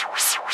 Thank you.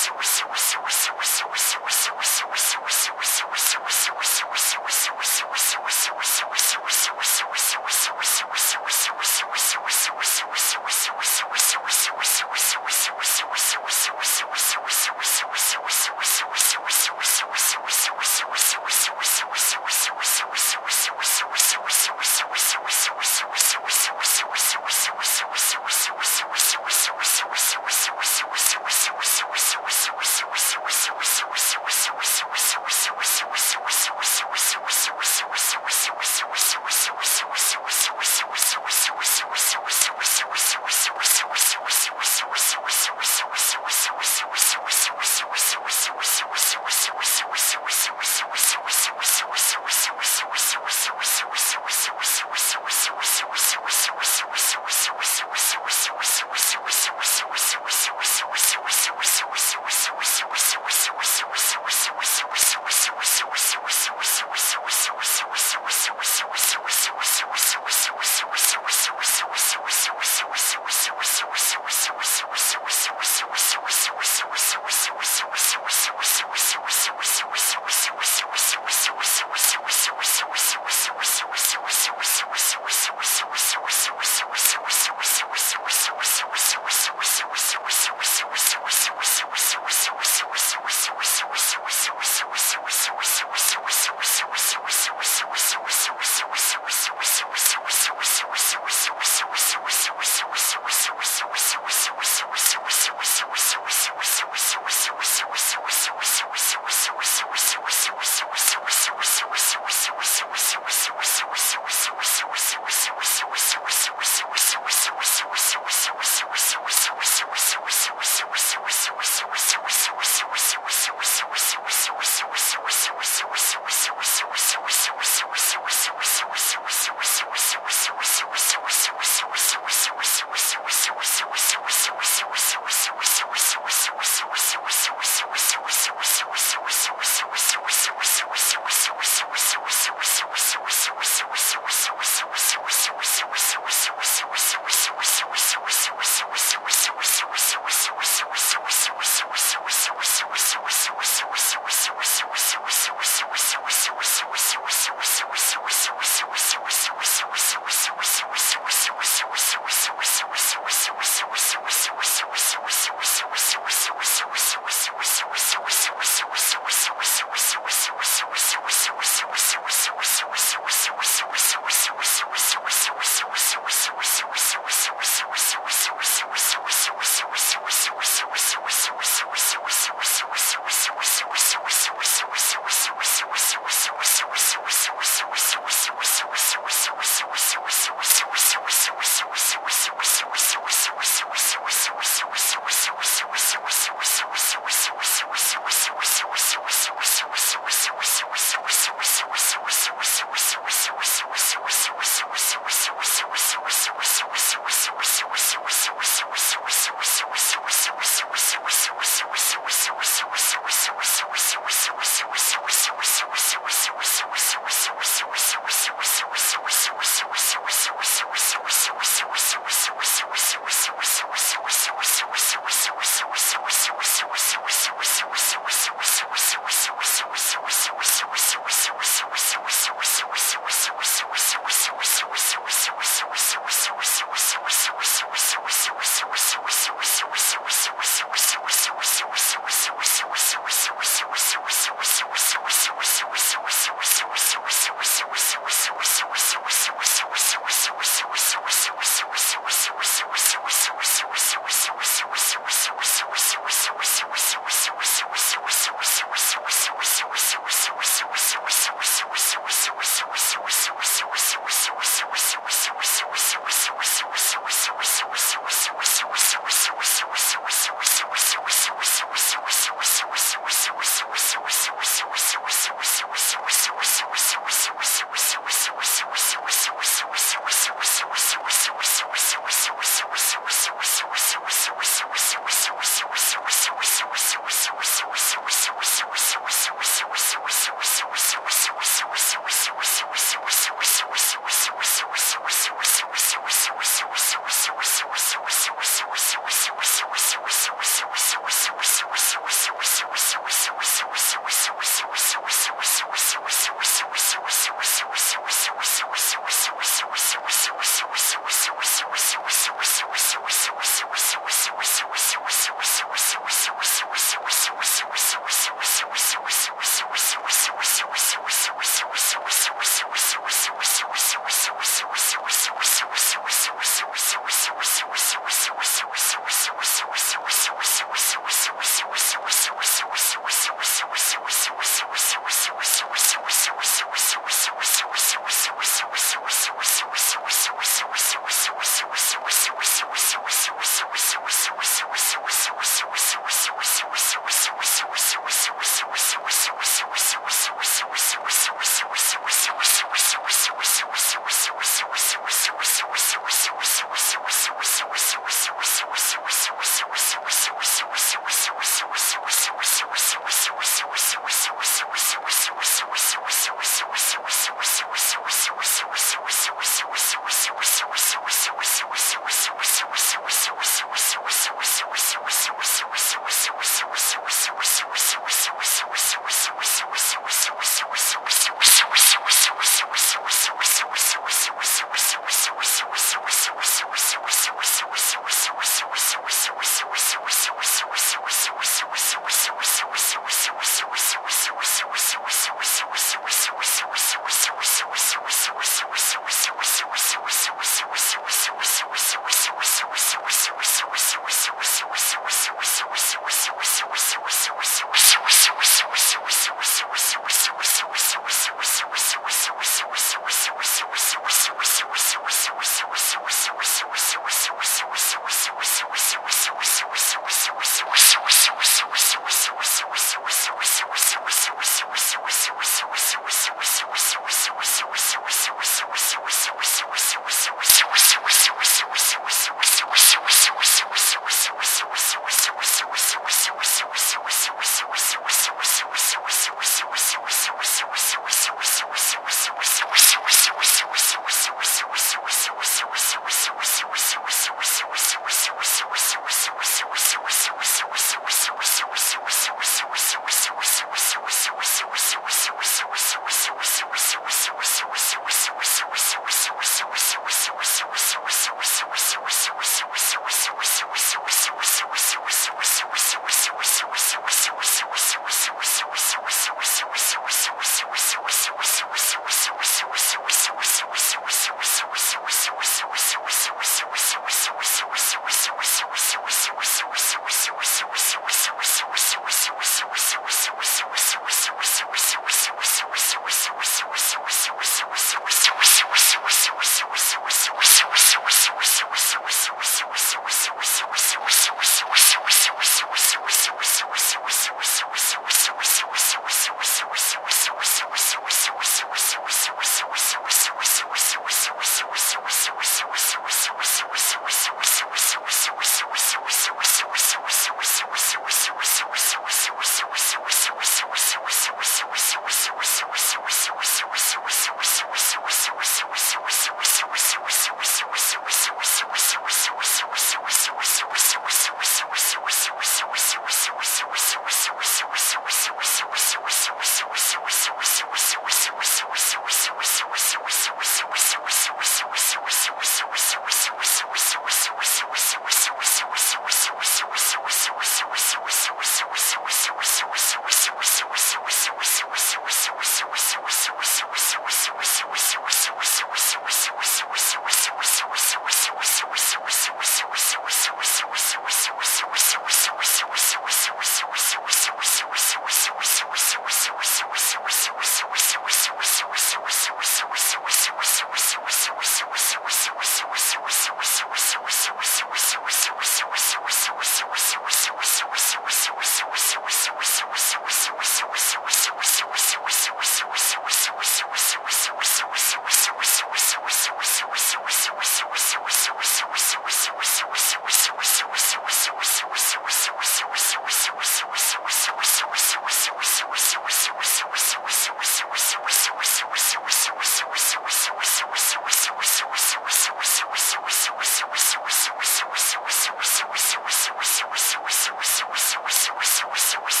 Source.